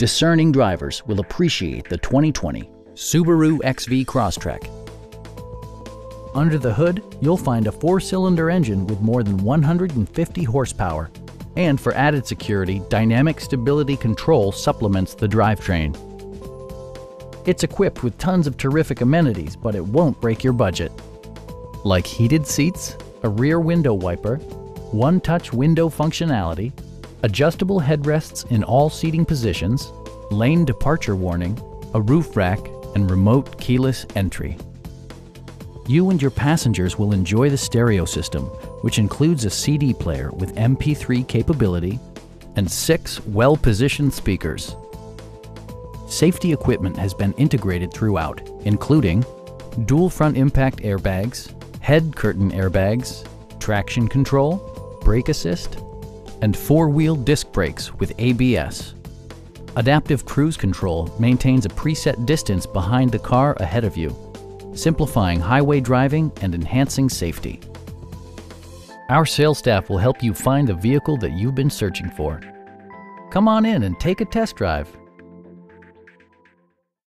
discerning drivers will appreciate the 2020 Subaru XV Crosstrek. Under the hood, you'll find a four-cylinder engine with more than 150 horsepower. And for added security, Dynamic Stability Control supplements the drivetrain. It's equipped with tons of terrific amenities, but it won't break your budget. Like heated seats, a rear window wiper, one-touch window functionality, adjustable headrests in all seating positions, lane departure warning, a roof rack, and remote keyless entry. You and your passengers will enjoy the stereo system, which includes a CD player with MP3 capability and six well-positioned speakers. Safety equipment has been integrated throughout, including dual front impact airbags, head curtain airbags, traction control, brake assist, and four-wheel disc brakes with ABS. Adaptive Cruise Control maintains a preset distance behind the car ahead of you, simplifying highway driving and enhancing safety. Our sales staff will help you find the vehicle that you've been searching for. Come on in and take a test drive.